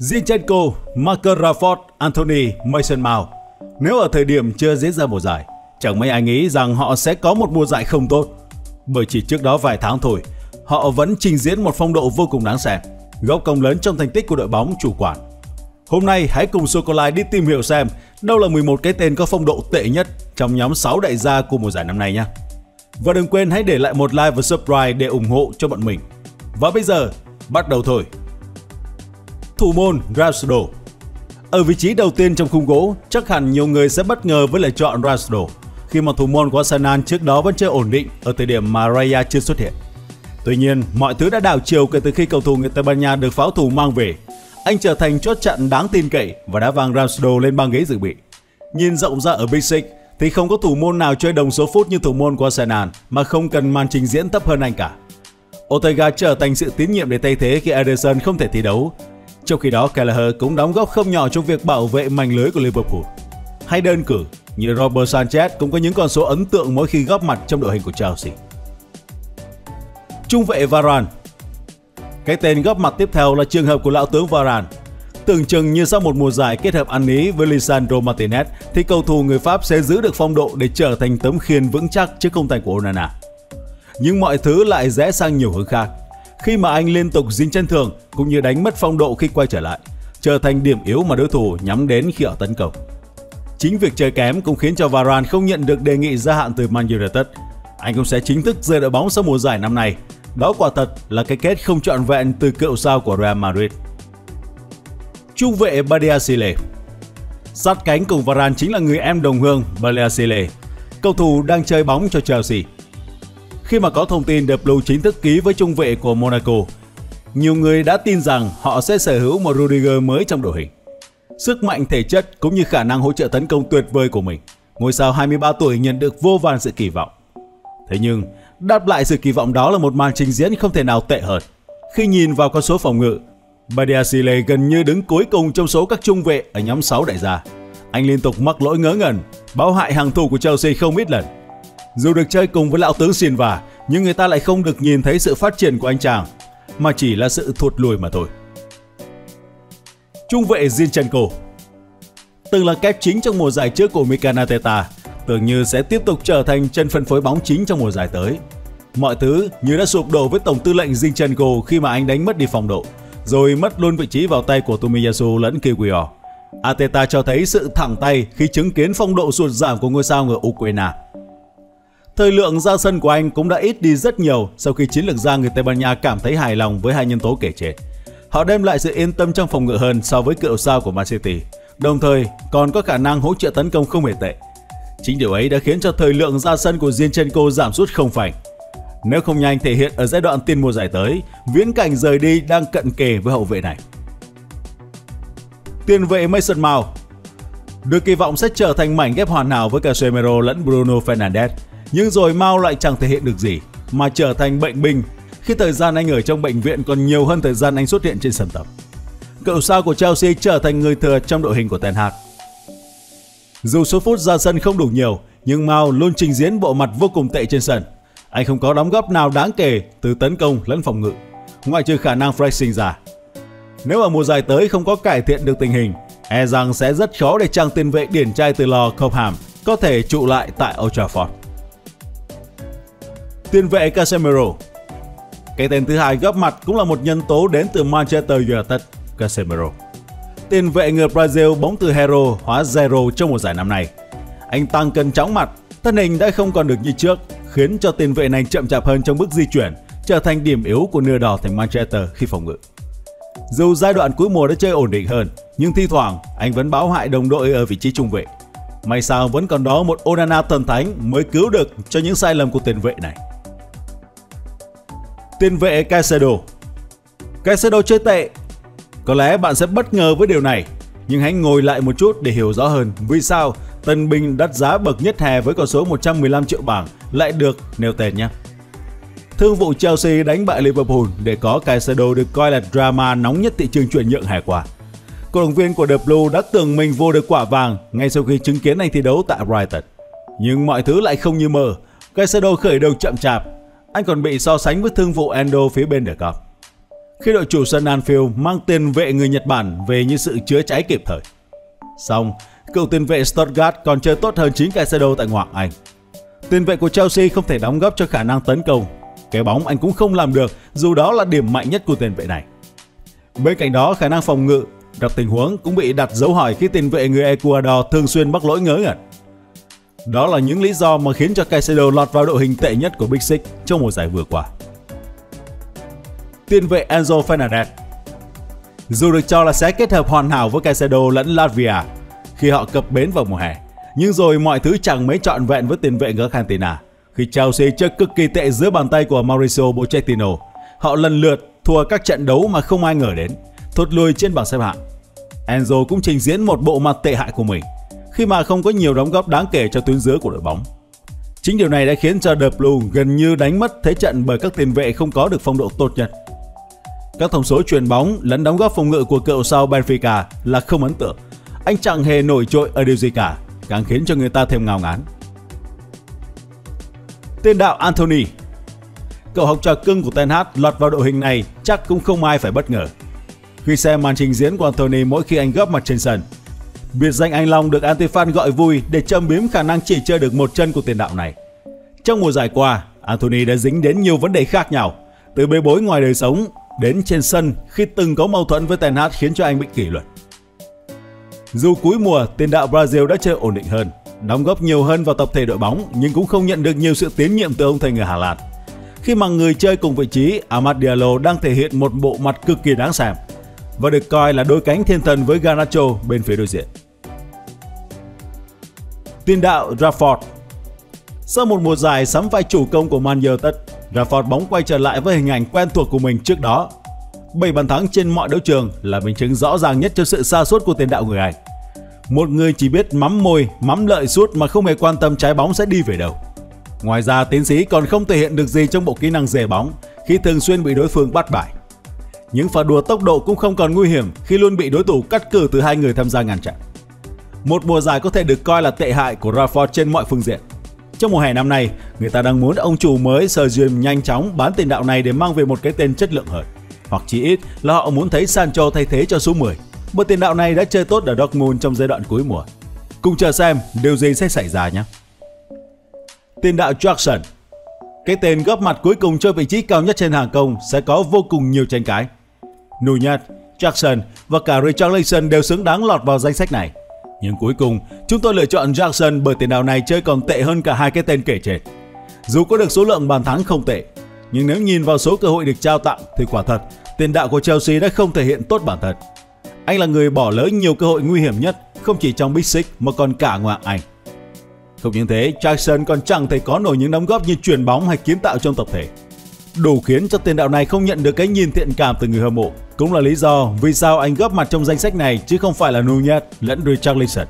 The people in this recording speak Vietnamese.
Zinchenko, Marcus Rashford, Anthony, Mason Mount. Nếu ở thời điểm chưa diễn ra mùa giải, chẳng mấy ai nghĩ rằng họ sẽ có một mùa giải không tốt. Bởi chỉ trước đó vài tháng thôi, họ vẫn trình diễn một phong độ vô cùng đáng xem, góp công lớn trong thành tích của đội bóng chủ quản. Hôm nay hãy cùng Sokolai đi tìm hiểu xem đâu là 11 cái tên có phong độ tệ nhất trong nhóm 6 đại gia của mùa giải năm nay nhé. Và đừng quên hãy để lại một like và subscribe để ủng hộ cho bọn mình. Và bây giờ, bắt đầu thôi. Thủ môn Rasdo. Ở vị trí đầu tiên trong khung gỗ, chắc hẳn nhiều người sẽ bất ngờ với lựa chọn Rasdo khi mà thủ môn của Arsenal trước đó vẫn chưa ổn định ở thời điểm mà Raya chưa xuất hiện. Tuy nhiên, mọi thứ đã đảo chiều kể từ khi cầu thủ người Tây Ban Nha được pháo thủ mang về. Anh trở thành chốt chặn đáng tin cậy và đã vàng Rashdo lên băng ghế dự bị. Nhìn rộng ra ở Big Six thì không có thủ môn nào chơi đồng số phút như thủ môn của Arsenal mà không cần màn trình diễn thấp hơn anh cả. Ortega trở thành sự tín nhiệm để thay thế khi Ederson không thể thi đấu. Trong khi đó, Kelleher cũng đóng góp không nhỏ trong việc bảo vệ mảnh lưới của Liverpool. Hay đơn cử, như Robert Sanchez cũng có những con số ấn tượng mỗi khi góp mặt trong đội hình của Chelsea. Trung vệ Varane Cái tên góp mặt tiếp theo là trường hợp của lão tướng Varane. Tưởng chừng như sau một mùa giải kết hợp ăn ý với Lisandro Martinez thì cầu thủ người Pháp sẽ giữ được phong độ để trở thành tấm khiên vững chắc trước công thành của Onana. Nhưng mọi thứ lại rẽ sang nhiều hướng khác. Khi mà anh liên tục dính chân thường cũng như đánh mất phong độ khi quay trở lại, trở thành điểm yếu mà đối thủ nhắm đến khi ở tấn công. Chính việc chơi kém cũng khiến cho Varane không nhận được đề nghị gia hạn từ Man United. Anh cũng sẽ chính thức rời đội bóng sau mùa giải năm nay. Đó quả thật là cái kết không trọn vẹn từ cựu sao của Real Madrid. Trung vệ Badiasile Sát cánh cùng Varane chính là người em đồng hương Badiasile, cầu thủ đang chơi bóng cho Chelsea. Khi mà có thông tin The Blue chính thức ký với trung vệ của Monaco, nhiều người đã tin rằng họ sẽ sở hữu một Rudiger mới trong đội hình. Sức mạnh thể chất cũng như khả năng hỗ trợ tấn công tuyệt vời của mình, ngôi sao 23 tuổi nhận được vô vàn sự kỳ vọng. Thế nhưng, đáp lại sự kỳ vọng đó là một màn trình diễn không thể nào tệ hơn. Khi nhìn vào con số phòng ngự, Badiashile gần như đứng cuối cùng trong số các trung vệ ở nhóm 6 đại gia. Anh liên tục mắc lỗi ngớ ngẩn, báo hại hàng thủ của Chelsea không ít lần. Dù được chơi cùng với lão tướng vả nhưng người ta lại không được nhìn thấy sự phát triển của anh chàng, mà chỉ là sự thụt lùi mà thôi. Trung vệ Zinchenko Từng là kép chính trong mùa giải trước của Mikel Arteta, tưởng như sẽ tiếp tục trở thành chân phân phối bóng chính trong mùa giải tới. Mọi thứ như đã sụp đổ với tổng tư lệnh Zinchenko khi mà anh đánh mất đi phong độ, rồi mất luôn vị trí vào tay của Tomiyasu lẫn Kiwior. Arteta cho thấy sự thẳng tay khi chứng kiến phong độ sụt giảm của ngôi sao người Ukraine. Thời lượng ra sân của anh cũng đã ít đi rất nhiều sau khi chiến lược gia người Tây Ban Nha cảm thấy hài lòng với hai nhân tố kể trên. Họ đem lại sự yên tâm trong phòng ngự hơn so với cựu sao của Man City, đồng thời còn có khả năng hỗ trợ tấn công không hề tệ. Chính điều ấy đã khiến cho thời lượng ra sân của Zinchenko giảm sút không phanh. Nếu không nhanh thể hiện ở giai đoạn tiền mùa giải tới, viễn cảnh rời đi đang cận kề với hậu vệ này. Tiền vệ Mason Mount được kỳ vọng sẽ trở thành mảnh ghép hoàn hảo với Casemiro lẫn Bruno Fernandes, nhưng rồi Mao lại chẳng thể hiện được gì, mà trở thành bệnh binh khi thời gian anh ở trong bệnh viện còn nhiều hơn thời gian anh xuất hiện trên sân tập. Cựu sao của Chelsea trở thành người thừa trong đội hình của Ten Hag. Dù số phút ra sân không đủ nhiều, nhưng Mao luôn trình diễn bộ mặt vô cùng tệ trên sân. Anh không có đóng góp nào đáng kể từ tấn công lẫn phòng ngự, ngoại trừ khả năng pressing ra. Nếu ở mùa giải tới không có cải thiện được tình hình, e rằng sẽ rất khó để chàng tiền vệ điển trai từ lò Cobham có thể trụ lại tại Old Trafford. Tiền vệ Casemiro Cái tên thứ hai góp mặt cũng là một nhân tố đến từ Manchester United, Casemiro. Tiền vệ người Brazil bóng từ hero hóa zero trong mùa giải năm nay. Anh tăng cân chóng mặt, thân hình đã không còn được như trước, khiến cho tiền vệ này chậm chạp hơn trong bước di chuyển, trở thành điểm yếu của nửa đỏ thành Manchester khi phòng ngự. Dù giai đoạn cuối mùa đã chơi ổn định hơn, nhưng thi thoảng anh vẫn báo hại đồng đội ở vị trí trung vệ. May sao vẫn còn đó một Onana thần thánh mới cứu được cho những sai lầm của tiền vệ này. Tiền vệ Caicedo Caicedo chơi tệ. Có lẽ bạn sẽ bất ngờ với điều này, nhưng hãy ngồi lại một chút để hiểu rõ hơn vì sao tân binh đắt giá bậc nhất hè với con số 115 triệu bảng lại được nêu tên nhé. Thương vụ Chelsea đánh bại Liverpool để có Caicedo được coi là drama nóng nhất thị trường chuyển nhượng hè qua. Cổ động viên của The Blue đã tưởng mình vô được quả vàng ngay sau khi chứng kiến anh thi đấu tại Brighton. Nhưng mọi thứ lại không như mơ. Caicedo khởi đầu chậm chạp. Anh còn bị so sánh với thương vụ Endo phía bên Đề Cập. khi đội chủ sân Anfield mang tiền vệ người Nhật Bản về như sự chữa cháy kịp thời. Xong, cựu tiền vệ Stuttgart còn chơi tốt hơn chính Caicedo tại ngoại Anh. Tiền vệ của Chelsea không thể đóng góp cho khả năng tấn công. Cái bóng anh cũng không làm được dù đó là điểm mạnh nhất của tiền vệ này. Bên cạnh đó, khả năng phòng ngự, đặt tình huống cũng bị đặt dấu hỏi khi tiền vệ người Ecuador thường xuyên mắc lỗi ngớ ngẩn. Đó là những lý do mà khiến cho Caicedo lọt vào đội hình tệ nhất của Big Six trong mùa giải vừa qua. Tiền vệ Enzo Fernandez Dù được cho là sẽ kết hợp hoàn hảo với Caicedo lẫn Latvia khi họ cập bến vào mùa hè, nhưng rồi mọi thứ chẳng mấy trọn vẹn với tiền vệ người Argentina. Khi Chelsea chơi cực kỳ tệ dưới bàn tay của Mauricio Pochettino, họ lần lượt thua các trận đấu mà không ai ngờ đến, thụt lùi trên bảng xếp hạng. Enzo cũng trình diễn một bộ mặt tệ hại của mình khi mà không có nhiều đóng góp đáng kể cho tuyến dưới của đội bóng. Chính điều này đã khiến cho The Blue gần như đánh mất thế trận bởi các tiền vệ không có được phong độ tốt nhất. Các thông số truyền bóng lẫn đóng góp phòng ngự của cựu sao Benfica là không ấn tượng. Anh chẳng hề nổi trội ở điều gì cả, càng khiến cho người ta thêm ngao ngán. Tiền đạo Anthony Cậu học trò cưng của Ten Hag lọt vào đội hình này chắc cũng không ai phải bất ngờ. Khi xem màn trình diễn của Anthony mỗi khi anh góp mặt trên sân, biệt danh anh Long được Antifan gọi vui để châm biếm khả năng chỉ chơi được một chân của tiền đạo này. Trong mùa giải qua, Anthony đã dính đến nhiều vấn đề khác nhau, từ bê bối ngoài đời sống đến trên sân khi từng có mâu thuẫn với Ten Hag khiến cho anh bị kỷ luật. Dù cuối mùa, tiền đạo Brazil đã chơi ổn định hơn, đóng góp nhiều hơn vào tập thể đội bóng nhưng cũng không nhận được nhiều sự tiến nhiệm từ ông thầy người Hà Lan. Khi mà người chơi cùng vị trí Amad Diallo đang thể hiện một bộ mặt cực kỳ đáng xem và được coi là đôi cánh thiên thần với Garnacho bên phía đối diện. Tiền đạo Rafford Sau một mùa dài sắm vai chủ công của Man United, Rafford bóng quay trở lại với hình ảnh quen thuộc của mình trước đó. 7 bàn thắng trên mọi đấu trường là minh chứng rõ ràng nhất cho sự xa suốt của tiền đạo người Anh. Một người chỉ biết mắm môi, mắm lợi suốt mà không hề quan tâm trái bóng sẽ đi về đâu. Ngoài ra, tiến sĩ còn không thể hiện được gì trong bộ kỹ năng dề bóng khi thường xuyên bị đối phương bắt bại. Những pha đua tốc độ cũng không còn nguy hiểm khi luôn bị đối thủ cắt cử từ hai người tham gia ngăn chặn. Một mùa giải có thể được coi là tệ hại của Rafford trên mọi phương diện. Trong mùa hè năm nay, người ta đang muốn ông chủ mới Sergio nhanh chóng bán tiền đạo này để mang về một cái tên chất lượng hơn. Hoặc chỉ ít là họ muốn thấy Sancho thay thế cho số 10. Bởi tiền đạo này đã chơi tốt ở Dortmund trong giai đoạn cuối mùa. Cùng chờ xem điều gì sẽ xảy ra nhé. Tiền đạo Jackson Cái tên góp mặt cuối cùng cho vị trí cao nhất trên hàng công sẽ có vô cùng nhiều tranh cãi. Nunez, Jackson và cả Richarlison đều xứng đáng lọt vào danh sách này. Nhưng cuối cùng, chúng tôi lựa chọn Jackson bởi tiền đạo này chơi còn tệ hơn cả hai cái tên kể trên. Dù có được số lượng bàn thắng không tệ, nhưng nếu nhìn vào số cơ hội được trao tặng thì quả thật, tiền đạo của Chelsea đã không thể hiện tốt bản thân. Anh là người bỏ lỡ nhiều cơ hội nguy hiểm nhất, không chỉ trong Big Six mà còn cả ngoại Anh. Không những thế, Jackson còn chẳng thể có nổi những đóng góp như chuyển bóng hay kiến tạo trong tập thể. Đủ khiến cho tiền đạo này không nhận được cái nhìn thiện cảm từ người hâm mộ. Cũng là lý do vì sao anh góp mặt trong danh sách này, chứ không phải là Nunez lẫn Richarlison.